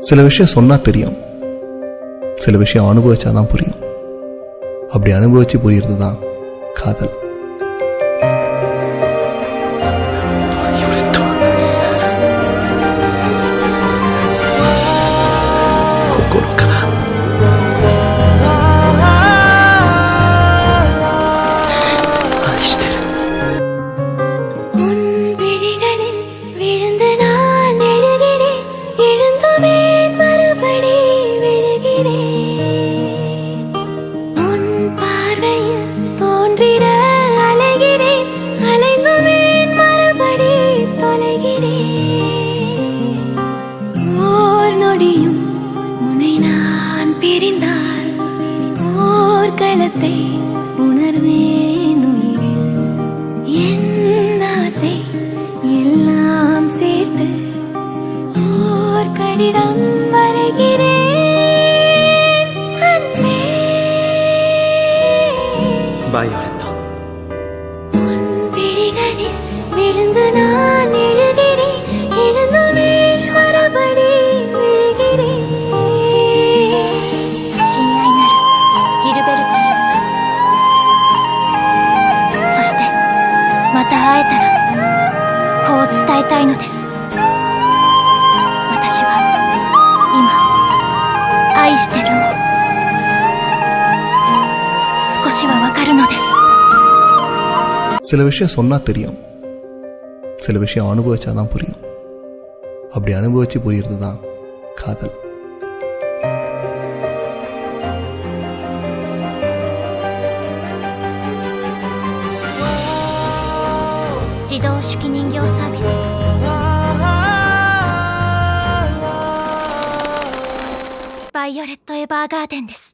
சில விஷயம் சொன்னால் தெரியும். சில விஷயம் அனுபவிச்சாதான் புரியும். அப்படி அனுபவிச்சு புரியுறது தான் காதல் பார்வையில் தோன்றிட அலைகிறேன். அலைந்துவேன் மறுபடி தொலைகிறேன். ஓர் நொடியும் உன்னை நான் பிரிந்தால் ஓர் களத்தை உணர்வேன் உயிரில். என் ஆசை எல்லாம் சேர்த்து ஓர் கடிதம் バイオレット உன் விழிகளில் விழுந்து நான் எழுகிறேன் எழுந்துவேன் மறுபடி விழுகிறேன் 親愛なるギルベルト少佐そしてまた会えたらこう伝えたいのです 少しはわかるのです சில விஷயம் சொன்னா தெரியும் சில விஷயம் அனுபவிச்சாதான் புரியும் அப்படி அனுபவிச்சு புரியுறது தான் காதல் 自動手記人形サービスバイオレット・エヴァーガーデンです